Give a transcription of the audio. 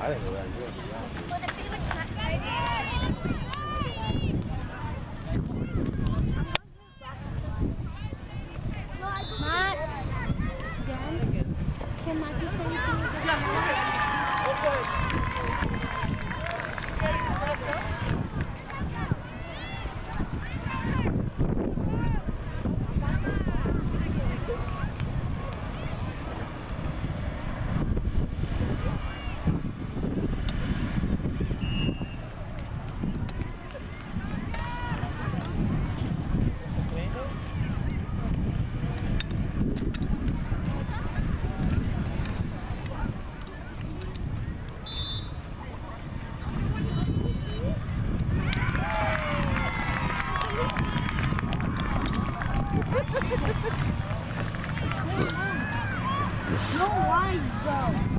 I didn't know that. No lives, though.